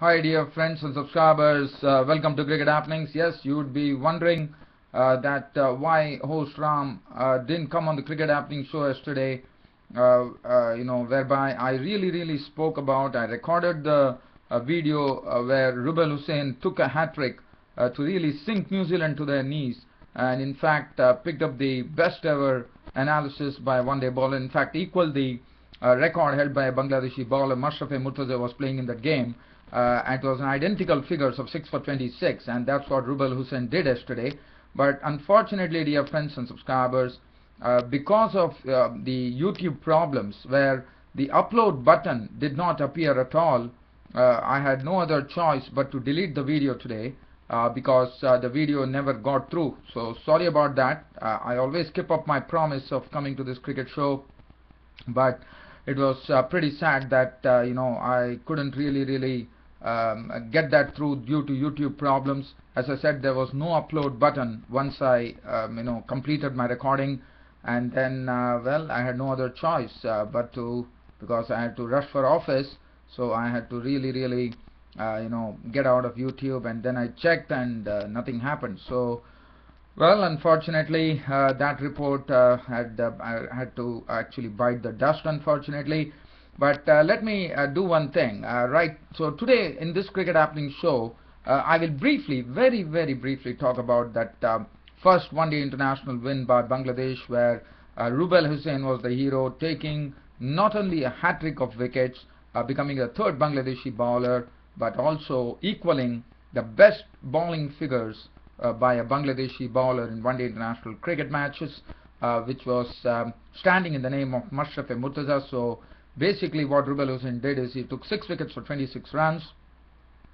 Hi dear friends and subscribers, uh, welcome to Cricket Happenings. Yes, you would be wondering uh, that uh, why host Ram uh, didn't come on the Cricket Happening show yesterday, uh, uh, you know, whereby I really really spoke about, I recorded the video where Rubel Hussain took a hat-trick to really sink New Zealand to their knees and in fact picked up the best ever analysis by one-day bowler, in fact equaled the record held by a Bangladeshi bowler, Mashrafe Mortaza was playing in that game. Uh, it was an identical figures of 6 for 26 and that's what Rubel Hussain did yesterday. But unfortunately, dear friends and subscribers, uh, because of uh, the YouTube problems where the upload button did not appear at all, uh, I had no other choice but to delete the video today uh, because uh, the video never got through. So sorry about that. I always keep up my promise of coming to this cricket show, but it was pretty sad that you know I couldn't really really um, get that through due to YouTube problems. As I said, there was no upload button once I um, you know completed my recording, and then uh, well I had no other choice uh, but to because I had to rush for office, so I had to really really uh, you know get out of YouTube, and then I checked and uh, nothing happened. So. Well, unfortunately, uh, that report uh, had I had to actually bite the dust. Unfortunately, but uh, let me uh, do one thing. Uh, right. So today in this cricket happening show, I will briefly, very very briefly, talk about that first one-day international win by Bangladesh, where Rubel Hussain was the hero, taking not only a hat-trick of wickets, becoming the third Bangladeshi bowler, but also equaling the best bowling figures uh, by a Bangladeshi bowler in one-day international cricket matches, uh, which was um, standing in the name of Mashrafe Mortaza. So basically what Rubel did is he took 6 wickets for 26 runs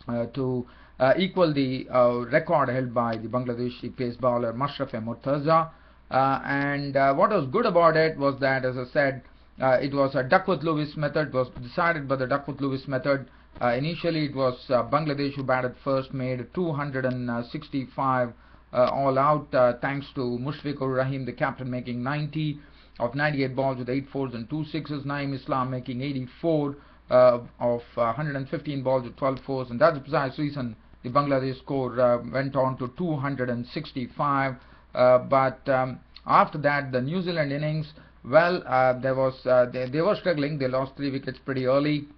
uh, to uh, equal the uh, record held by the Bangladeshi pace bowler Mashrafe Mortaza. Uh, and uh, what was good about it was that, as I said, uh, it was a Duckworth-Lewis method, was decided by the Duckworth-Lewis method. Initially, it was Bangladesh who batted first, made 265 uh, all out, uh, thanks to Mushfiqur Rahim, the captain, making 90 of 98 balls with 8 fours and 2 sixes. Naeem Islam making 84 uh, of uh, 115 balls with 12 fours, and that's the precise reason the Bangladesh score uh, went on to 265. Uh, but um, after that, the New Zealand innings, well, uh, there was uh, they, they were struggling. They lost three wickets pretty early,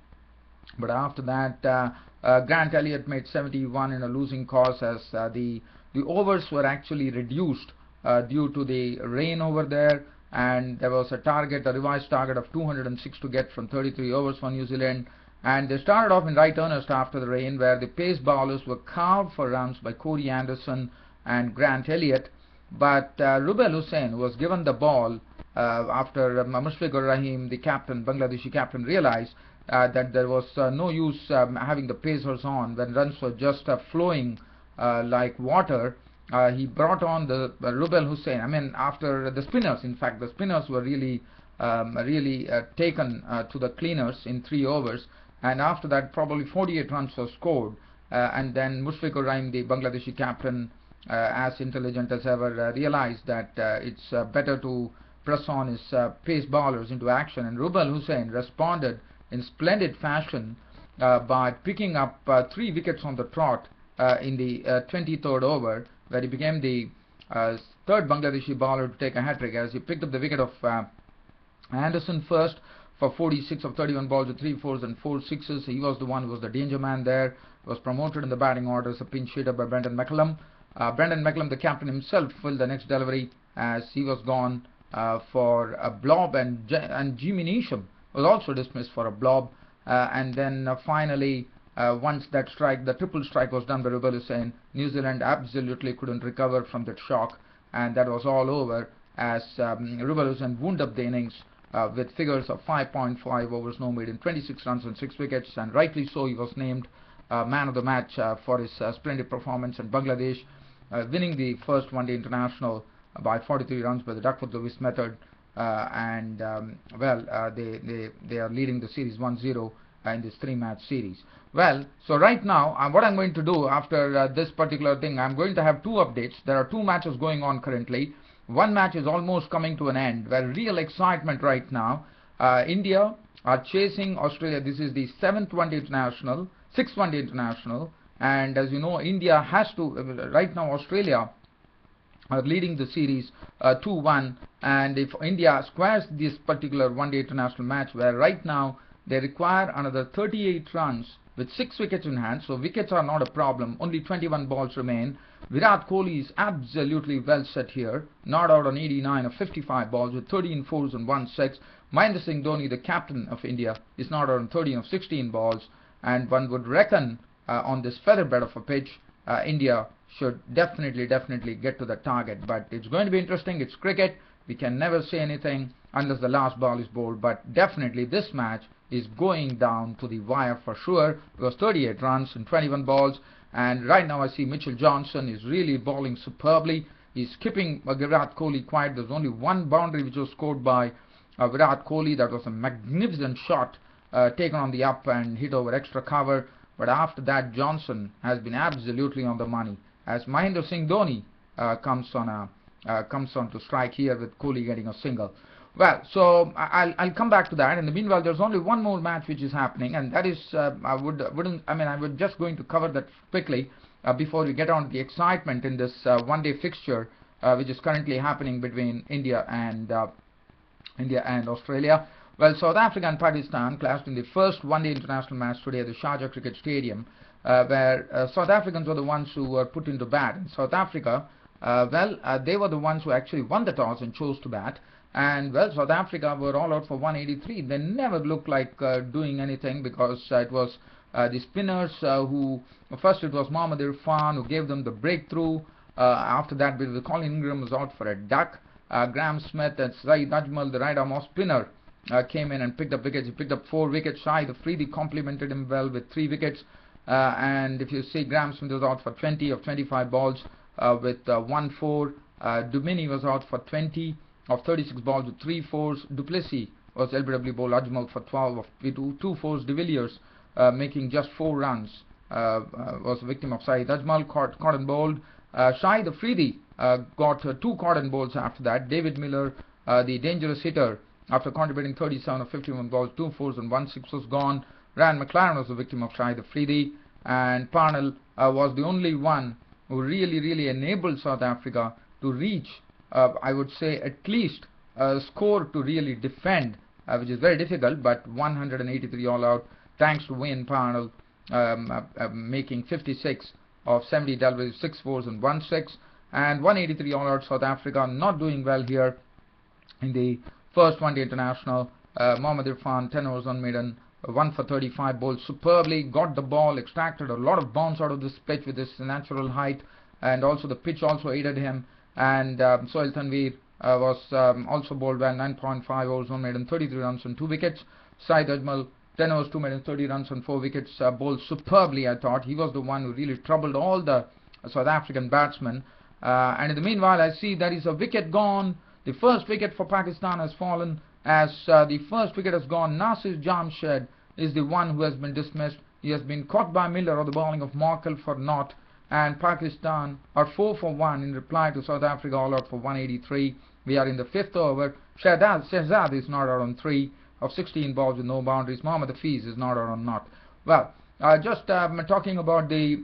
but after that, uh, uh, Grant Elliott made 71 in a losing cause as uh, the the overs were actually reduced uh, due to the rain over there and there was a target, a revised target of 206 to get from 33 overs for New Zealand. And they started off in right earnest after the rain, where the pace bowlers were carved for runs by Corey Anderson and Grant Elliott. But uh, Rubel Hussain was given the ball uh, after uh, Mushfiqur Rahim, the captain, Bangladeshi captain, realized uh, that there was uh, no use um, having the pacers on when runs were just uh, flowing uh, like water uh, he brought on the uh, Rubel Hussain. I mean, after the spinners, in fact, the spinners were really, um, really uh, taken uh, to the cleaners in three overs, and after that, probably 48 runs were scored, uh, and then Mushfiqur Rahim, the Bangladeshi captain, uh, as intelligent as ever, realized that it's better to press on his pace bowlers into action, and Rubel Hussain responded in splendid fashion by picking up three wickets on the trot in the uh, 23rd over where he became the uh, third Bangladeshi bowler to take a hat-trick as he picked up the wicket of uh, Anderson first for 46 of 31 balls with 3 fours and 4 sixes. He was the one who was the danger man there. Was promoted in the batting order as a pinch hitter by Brendon McCullum. Uh, Brendon McCullum, the captain himself, filled the next delivery as he was gone uh, for a blob and and Jimmy Neesham was also dismissed for a blob. Uh, and then uh, finally uh, once that strike, the triple strike was done by Rubel Hussain, New Zealand absolutely couldn't recover from that shock, and that was all over as um, Rubel Hussain wound up the innings uh, with figures of 5.5 overs no made in 26 runs and 6 wickets, and rightly so, he was named uh, man of the match uh, for his uh, splendid performance in Bangladesh, uh, winning the first one-day international by 43 runs by the Duckworth-Lewis method, uh, and um, well, they, they, they are leading the series 1-0 in this three-match series. Well, so right now, uh, what I'm going to do after uh, this particular thing, I'm going to have two updates. There are two matches going on currently. One match is almost coming to an end, where real excitement right now. Uh, India are chasing Australia. This is the seventh one day international, sixth one day international, and as you know, India has to. Right now, Australia are leading the series 2-1, and if India squares this particular one day international match, where right now they require another 38 runs with 6 wickets in hand, so wickets are not a problem, only 21 balls remain. Virat Kohli is absolutely well set here, not out on 89 of 55 balls with 13 fours and 1 6. Mahendra Singh Dhoni, the captain of India, is not out on 13 of 16 balls, and one would reckon uh, on this feather bed of a pitch, uh, India should definitely, definitely get to the target. But it's going to be interesting. It's cricket. We can never say anything unless the last ball is bowled. But definitely this match is going down to the wire for sure because 38 runs in 21 balls. And right now I see Mitchell Johnson is really bowling superbly. He's keeping Virat Kohli quiet. There's only one boundary which was scored by uh, Virat Kohli. That was a magnificent shot uh, taken on the up and hit over extra cover. But after that, Johnson has been absolutely on the money as Mahendra Singh Dhoni uh, comes on a uh, comes on to strike here with Kohli getting a single. Well, so I'll I'll come back to that. In the meanwhile, there's only one more match which is happening, and that is uh, I would wouldn't I mean I was just going to cover that quickly uh, before we get on to the excitement in this uh, one-day fixture uh, which is currently happening between India and India and Australia. Well, South Africa and Pakistan clashed in the first one-day international match today at the Sharjah Cricket Stadium, where South Africans were the ones who were put into bat. In South Africa, well, uh, they were the ones who actually won the toss and chose to bat. And well, South Africa were all out for 183. They never looked like uh, doing anything because uh, it was the spinners who first it was Mohammad Irfan who gave them the breakthrough. after that, with Colin Ingram was out for a duck. Graeme Smith and Saeed Ajmal, the right arm off spinner, uh, came in and picked up wickets. He picked up four wickets. Shahid Afridi complimented him well with three wickets. Uh, and if you see, Graeme Smith was out for 20 of 25 balls uh, with uh, one four. Uh, Duminy was out for 20 of 36 balls with three fours. du Plessis was LBW bowled Ajmal for 12 of two, two fours. De Villiers uh, making just four runs was a victim of Saeed Ajmal, caught, caught and bowled. Uh, Shahid Afridi got two caught and bowls after that. David Miller, the dangerous hitter, after contributing 37 of 51 balls, 2 fours and 1 6 was gone. Ryan McLaren was the victim of Shahid Afridi and Parnell uh, was the only one really, really enabled South Africa to reach, uh, I would say, at least a score to really defend, uh, which is very difficult, but 183 all out thanks to Wayne Parnell um, uh, uh, making 56 of 70 dealt with 6 fours and 1 6 and 183 all out South Africa not doing well here in the First one day international, uh, Mohammad Irfan, 10 overs unmaiden, 1 for 35, bowled superbly, got the ball, extracted a lot of bounce out of this pitch with his natural height, and also the pitch also aided him. And um, Sohail Tanvir uh, was um, also bowled well, 9.5 overs, one maiden, 33 runs and 2 wickets. Saeed Ajmal, 10 overs, 2 maiden, 30 runs and 4 wickets, uh, bowled superbly, I thought. He was the one who really troubled all the South African batsmen. Uh, and in the meanwhile, I see there is a wicket gone the first wicket for Pakistan has fallen as uh, the first wicket has gone. Nasir Jamshed is the one who has been dismissed. He has been caught by Miller on the bowling of Morkel for naught. And Pakistan are 4 for 1 in reply to South Africa all out for 183. We are in the fifth over. Shahzad, Shahzad is not out on 3 of 16 balls with no boundaries. Mohammad Hafiz is not out on not. Well, uh, just um, talking about the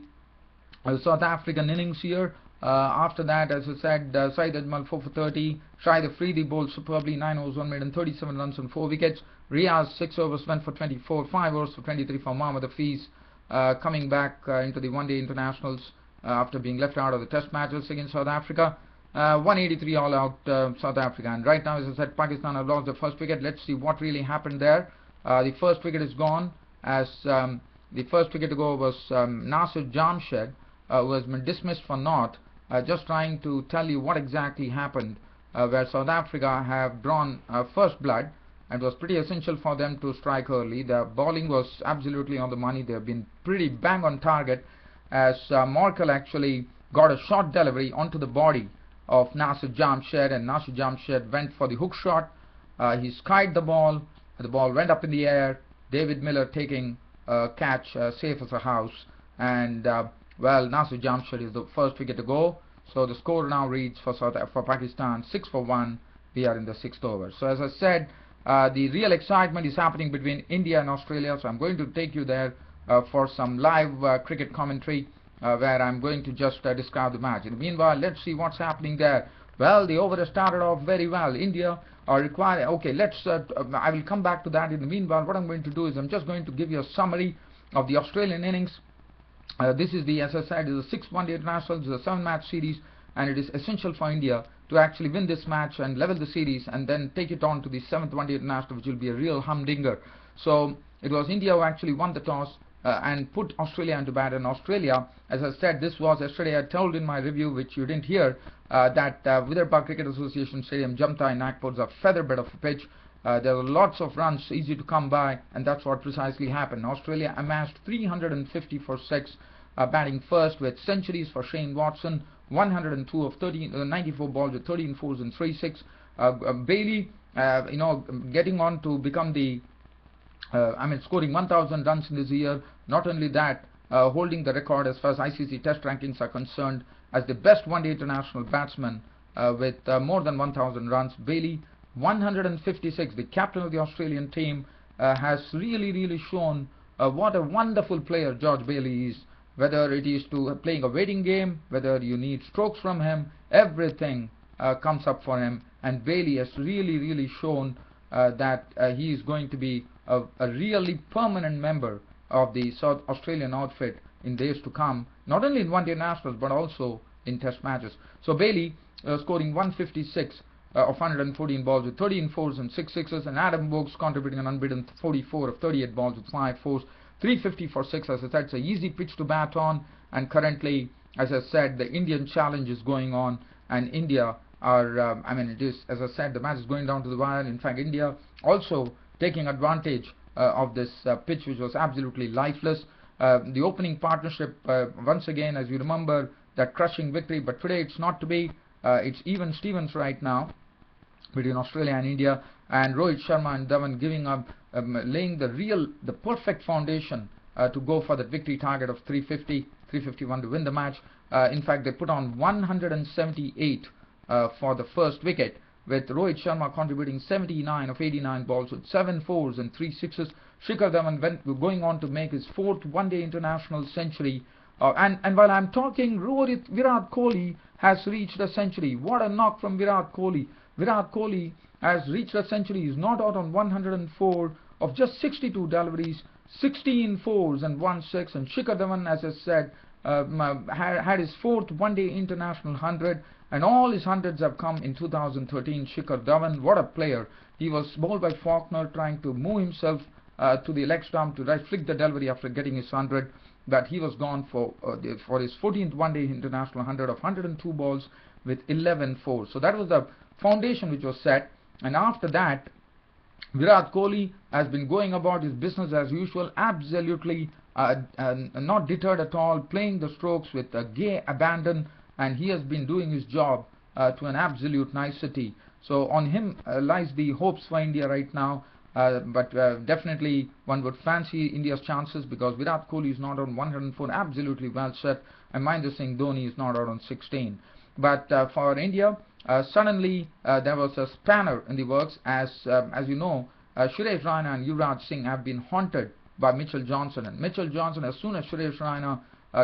uh, South African innings here. Uh, after that, as I said, uh, Saeed Ajmal 4 for 30. Shahid Afridi bowled superbly, 9 overs, 1 maiden, 37 runs and 4 wickets. Riaz 6 overs, went for 24, 5 overs for 23 for Mohammad Hafiz. Uh, coming back uh, into the one-day internationals uh, after being left out of the test matches against South Africa. Uh, 183 all out uh, South Africa. And right now, as I said, Pakistan have lost the first wicket. Let's see what really happened there. The first wicket is gone as um, the first wicket to go was um, Nasir Jamshed, who has been dismissed for uh, just trying to tell you what exactly happened uh, where South Africa have drawn uh, first blood and it was pretty essential for them to strike early. The bowling was absolutely on the money. They have been pretty bang on target as uh, Morkel actually got a short delivery onto the body of Nasir Jamshed and Nasir Jamshed went for the hook shot. Uh, he skied the ball. The ball went up in the air. David Miller taking a catch uh, safe as a house and uh, well, Nasir Jamshed is the first wicket to go. So the score now reads for South for Pakistan 6 for 1. We are in the sixth over. So as I said, uh, the real excitement is happening between India and Australia. So I'm going to take you there uh, for some live uh, cricket commentary uh, where I'm going to just uh, describe the match. In the meanwhile, let's see what's happening there. Well, the over started off very well. India are required. Okay, let's. Uh, I will come back to that. In the meanwhile, what I'm going to do is I'm just going to give you a summary of the Australian innings. Uh, this is the, as I said, is a six one-day international. is a seven-match series, and it is essential for India to actually win this match and level the series, and then take it on to the seventh one-day international, which will be a real humdinger. So it was India who actually won the toss uh, and put Australia into bat. And Australia, as I said, this was yesterday. I told in my review, which you didn't hear, uh, that uh, Vidarbha Cricket Association Stadium, Jamtha in Nagpur, is a feather bed of a pitch. Uh, there were lots of runs, easy to come by, and that's what precisely happened. Australia amassed 350 for six, uh, batting first with centuries for Shane Watson, 102 of 13, uh, 94 balls with 13 fours and 3 6. Uh, uh, Bailey, uh, you know, getting on to become the I mean, scoring 1,000 runs in this year. Not only that, holding the record as far as ICC Test rankings are concerned as the best one-day international batsman with more than 1,000 runs. Bailey, 156. The captain of the Australian team uh, has really, really shown uh, what a wonderful player George Bailey is. Whether it is to playing a waiting game, whether you need strokes from him, everything comes up for him. And Bailey has really, really shown that he is going to be a, a really permanent member of the South Australian outfit in days to come, not only in one-day nationals but also in test matches. So Bailey uh, scoring 156 uh, of 114 balls with 13 fours and 6 sixes and Adam Voges contributing an unbeaten 44 of 38 balls with 5 fours 350 for 6 as I said it's an easy pitch to bat on and currently as I said the Indian challenge is going on and India are um, I mean it is as I said the match is going down to the wire in fact India also taking advantage uh, of this uh, pitch which was absolutely lifeless. Uh, the opening partnership, once again, as you remember, that crushing victory, but today it's not to be. it's even Stevens right now between Australia and India, and Rohit Sharma and Dhawan giving up, um, laying the real, the perfect foundation uh, to go for the victory target of 350, 351 to win the match. Uh, in fact, they put on 178 uh, for the first wicket, with Rohit Sharma contributing 79 of 89 balls with 7 fours and 3 sixes. Shikhar Dhawan went, going on to make his fourth one-day international century. Uh, and, and while I'm talking, Rohit, Virat Kohli has reached a century. What a knock from Virat Kohli. Virat Kohli has reached a century. He's not out on 104 of just 62 deliveries, 16 fours and 1 6. And Shikhar Dhawan, as I said, uh, had, his fourth one-day international 100 and all his hundreds have come in 2013. Shikhar Dhawan, what a player. He was bowled by Faulkner trying to move himself uh, to the leg stump to right flick the delivery after getting his 100 but he was gone for uh, for his 14th one-day international 100 of 102 balls with 11 fours. So that was the foundation which was set and after that Virat Kohli has been going about his business as usual absolutely uh, uh, not deterred at all playing the strokes with a gay abandon and he has been doing his job uh, to an absolute nicety. So on him uh, lies the hopes for India right now. Uh, but uh, definitely one would fancy India's chances because Virat Kohli is not on 104, absolutely well set, and Mahendra Singh Dhoni is not out on 16. But for India, suddenly there was a spanner in the works as um, as you know, Suresh Raina and Yuvraj Singh have been haunted by Mitchell Johnson. And Mitchell Johnson, as soon as Suresh Raina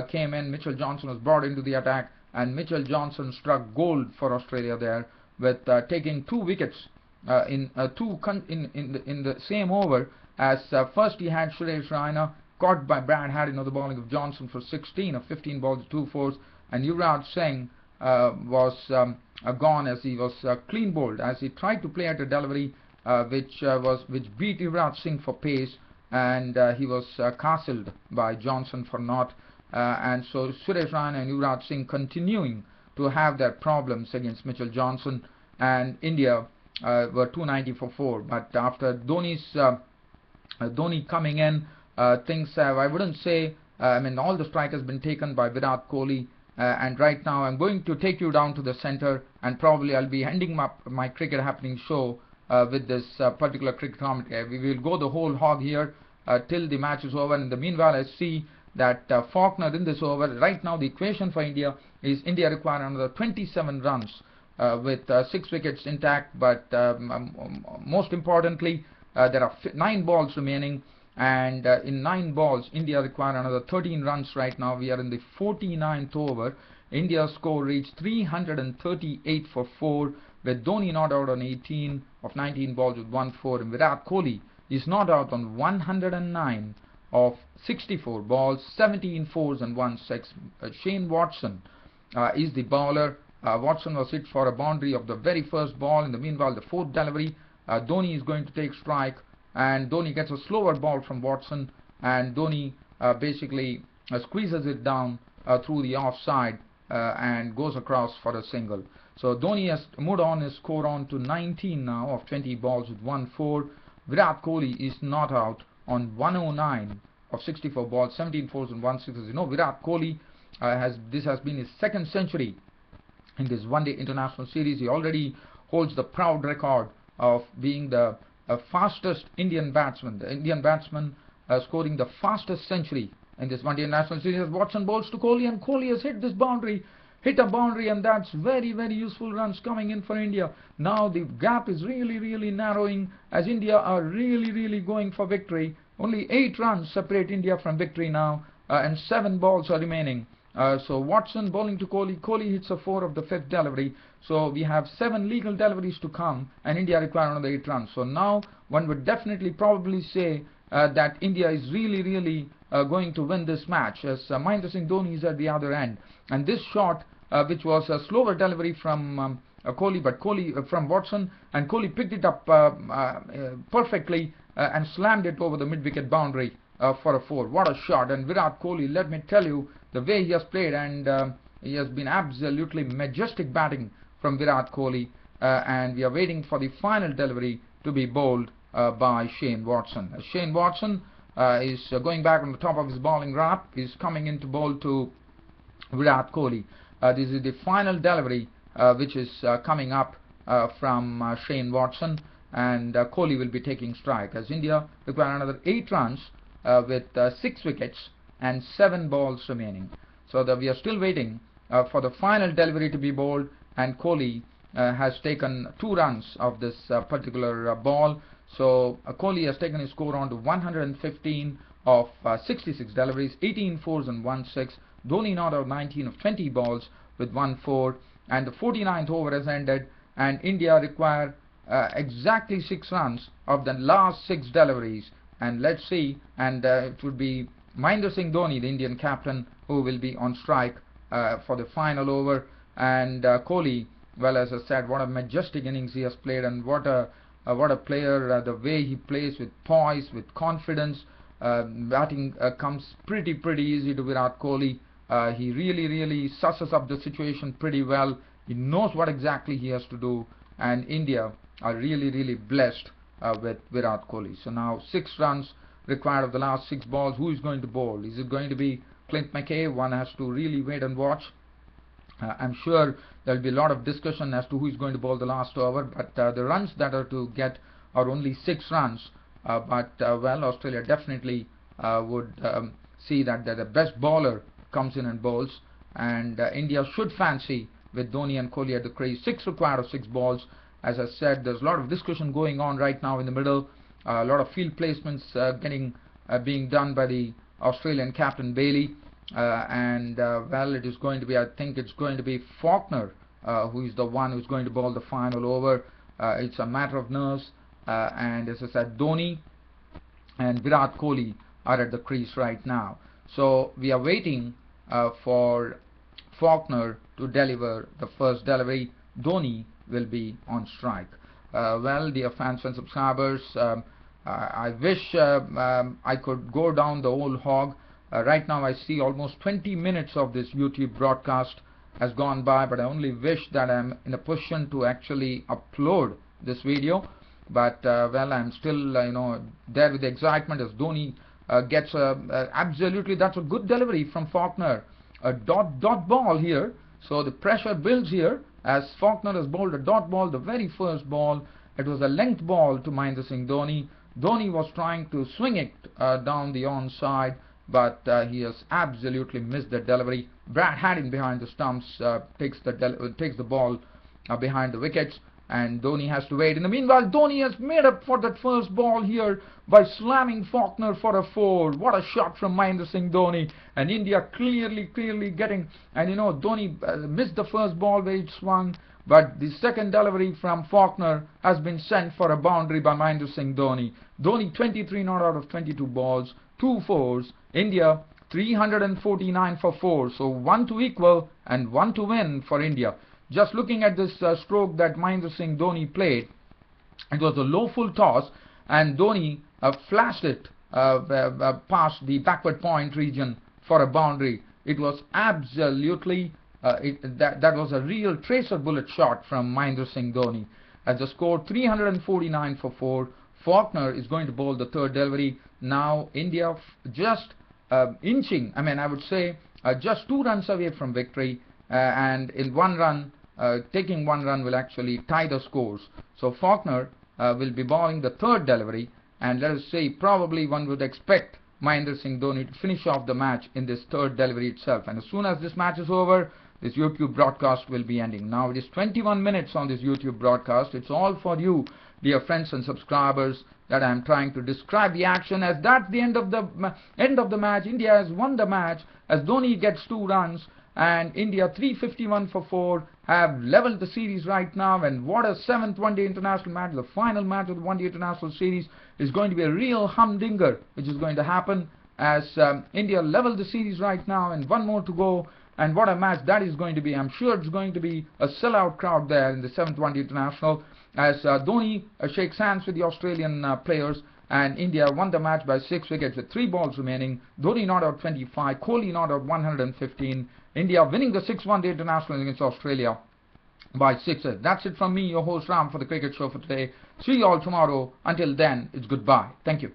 came in, Mitchell Johnson was brought into the attack and Mitchell Johnson struck gold for Australia there with uh, taking two wickets uh, in uh, two in in the, in the same over as uh, first he had Suresh Raina caught by Brad Haddin of the bowling of Johnson for 16 of 15 balls to two fours and Yuvraj Singh uh, was um, uh, gone as he was clean bowled as he tried to play at a delivery which was which beat Yuvraj Singh for pace and he was castled by Johnson for not uh, and so Suresh Raina and Yuvraj Singh continuing to have their problems against Mitchell Johnson and India uh, were 290 for 4 but after Dhoni's uh, uh Dhoni coming in uh, things have I wouldn't say uh, I mean all the strike has been taken by Virat Kohli and right now I'm going to take you down to the center and probably I'll be ending my, my cricket happening show with this particular cricket commentary we will go the whole hog here till the match is over in the meanwhile I see that uh, Faulkner in this over. Right now the equation for India is India require another 27 runs uh, with uh, six wickets intact. But um, um, most importantly, uh, there are nine balls remaining, and uh, in nine balls, India require another 13 runs right now. We are in the 49th over. India's score reached 338 for 4 with Dhoni not out on 18 of 19 balls with 1 4 and Virat Kohli is not out on 109 of 64 balls 17 fours and 1 6 uh, Shane Watson uh, is the bowler. Uh, Watson was hit for a boundary of the very first ball. In the meanwhile the fourth delivery uh, Dhoni is going to take strike and Dhoni gets a slower ball from Watson and Dhoni uh, basically uh, squeezes it down through the offside uh, and goes across for a single. So Dhoni has moved on his score on to 19 now of 20 balls with 1-4. Virat Kohli is not out on 109 of 64 balls, 17 fours and 1 sixes. You know, Virat Kohli uh, has this has been his second century in this one-day international series. He already holds the proud record of being the fastest Indian batsman, the Indian batsman uh, scoring the fastest century in this one day national series. Watson bowls to Kohli and Kohli has hit this boundary hit a boundary and that's very very useful runs coming in for India. Now the gap is really really narrowing as India are really really going for victory. Only 8 runs separate India from victory now uh, and 7 balls are remaining. Uh, so Watson bowling to Kohli. Kohli hits a 4 of the 5th delivery. So we have 7 legal deliveries to come and India require another 8 runs. So now one would definitely probably say uh, that India is really really uh, going to win this match as uh, Mahendra Singh Dhoni is at the other end and this shot uh, which was a slower delivery from um, uh, Kohli but Kohli from Watson and Kohli picked it up perfectly and slammed it over the mid-wicket boundary Uh, for a four what a shot and Virat Kohli let me tell you the way he has played and um, he has been absolutely majestic batting from Virat Kohli uh, and we are waiting for the final delivery to be bowled uh, by Shane Watson Shane Watson uh, is uh, going back on the top of his bowling wrap. He's coming into bowl to Virat Kohli. Uh, this is the final delivery which is coming up from Shane Watson and Kohli will be taking strike as India require another 8 runs with 6 wickets and 7 balls remaining. So we are still waiting uh, for the final delivery to be bowled and Kohli uh, has taken two runs of this uh, particular ball so uh, Kohli has taken his score on to 115 of uh, 66 deliveries, 18 fours and 1 6. Dhoni not out 19 of 20 balls with 1 4. And the 49th over has ended and India require uh, exactly 6 runs of the last 6 deliveries. And let's see, and uh, it would be Mahendra Singh Dhoni, the Indian captain, who will be on strike uh, for the final over. And uh, Kohli, well, as I said, what a majestic innings he has played and what a uh, what a player, uh, the way he plays with poise, with confidence. Uh, batting comes pretty, pretty easy to Virat Kohli. he really, really susses up the situation pretty well. He knows what exactly he has to do. And India are really, really blessed with Virat Kohli. So now six runs required of the last six balls. Who is going to bowl? Is it going to be Clint McKay? One has to really wait and watch. Uh, I'm sure there will be a lot of discussion as to who is going to bowl the last over, but uh, the runs that are to get are only six runs. Uh, but uh, well, Australia definitely uh, would um, see that, that the best bowler comes in and bowls, and uh, India should fancy with Dhoni and Kohli at the crease. Six required of six balls. As I said, there's a lot of discussion going on right now in the middle. a lot of field placements getting being done by the Australian captain Bailey. Uh, and uh, well it is going to be I think it's going to be Faulkner uh, who is the one who's going to bowl the final over it's a matter of nerves and as I said Dhoni and Virat Kohli are at the crease right now so we are waiting for Faulkner to deliver the first delivery Dhoni will be on strike. Uh, well dear fans and subscribers um, I wish uh, um, I could go down the old hog. Uh, right now I see almost 20 minutes of this YouTube broadcast has gone by but I only wish that I'm in a position to actually upload this video. But well I'm still you know there with the excitement as Dhoni uh, gets a, absolutely that's a good delivery from Faulkner. A dot dot ball here. So the pressure builds here as Faulkner has bowled a dot ball the very first ball it was a length ball to Mahendra Singh Dhoni Dhoni was trying to swing it uh, down the onside but uh, he has absolutely missed the delivery. Brad Haddin behind the stumps uh, takes the takes the ball uh, behind the wickets and Dhoni has to wait. In the meanwhile, Dhoni has made up for that first ball here by slamming Faulkner for a four. What a shot from Mahendra Singh Dhoni. And India clearly, clearly getting, and you know, Dhoni uh, missed the first ball where it swung, but the second delivery from Faulkner has been sent for a boundary by Mahendra Singh Dhoni. Dhoni 23 not out of 22 balls, two fours. India 349 for four. So one to equal and one to win for India. Just looking at this uh, stroke that Mahendra Singh Dhoni played, it was a low full toss and Dhoni uh, flashed it uh, uh, past the backward point region for a boundary. It was absolutely, uh, it, that, that was a real tracer bullet shot from Mahendra Singh Dhoni. At the score 349 for 4, Faulkner is going to bowl the third delivery. Now India just uh, inching, I mean I would say just two runs away from victory and in one run uh, taking one run will actually tie the scores. So Faulkner uh, will be bowling the third delivery and let us say probably one would expect Mahendra Singh Dhoni to finish off the match in this third delivery itself. And as soon as this match is over, this YouTube broadcast will be ending. Now it is 21 minutes on this YouTube broadcast. It's all for you, dear friends and subscribers, that I am trying to describe the action as that's the end of the end of the match. India has won the match as Dhoni gets two runs and India 351 for 4 have leveled the series right now. And what a seventh one day international match the final match of the one day international series is going to be a real humdinger which is going to happen as um, India level the series right now. And one more to go. And what a match that is going to be. I'm sure it's going to be a sellout crowd there in the seventh one day international as uh, Dhoni uh, shakes hands with the Australian uh, players. And India won the match by 6 wickets with 3 balls remaining. Dhoni not out 25, Kohli not out 115. India winning the 6-1 day international against Australia by 6 That's it from me, your host Ram for the Cricket Show for today. See you all tomorrow. Until then, it's goodbye. Thank you.